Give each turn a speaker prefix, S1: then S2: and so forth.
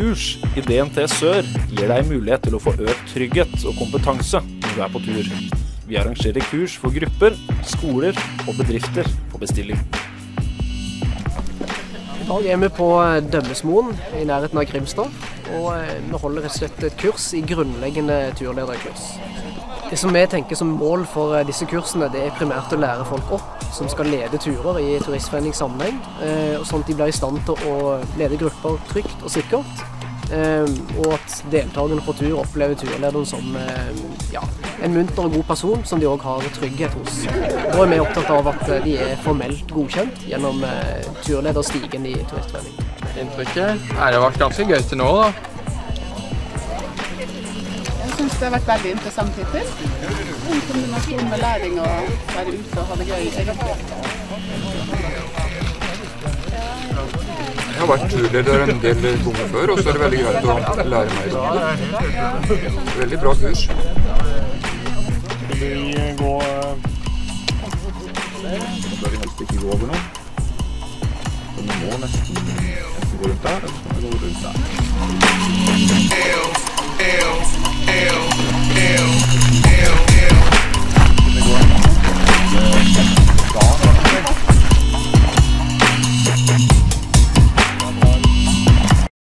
S1: kurs i DNT Sør gir deg mulighet til å få økt trygghet og kompetanse når du er på tur. Vi arrangerer kurs for grupper, skoler og bedrifter på bestilling.
S2: I dag er vi på Dømmesmoen i nærheten av Grimstad. Og eh, vi holder rett og slett et kurs i grunnleggende turlederkurs. Det som vi tenker som mål for eh, disse kursene, det er primært å lære folk opp som skal lede turer i turistforeningssammenheng, eh, sånn at de blir i stand til å lede grupper trygt og sikkert. Og at deltakerne på tur opplever turlederen som ja, en munter og god person som de òg har trygghet hos. Da er vi opptatt av at de er formelt godkjent gjennom turlederstigen i Turistforeningen.
S3: Inntrykket? Nei, det har vært ganske gøy til nå, da.
S4: Jeg syns det har vært veldig interessant hittil. En kombinasjon med læring og være ute og ha det gøy.
S5: Jeg har vært turleder en del ganger før, og så er det veldig greit å lære meg det. Veldig bra kurs. Skal
S6: vi gå
S7: Bør vi helst ikke gå over nå? Så vi må nesten, nesten gå rundt der, eller så må vi gå rundt der.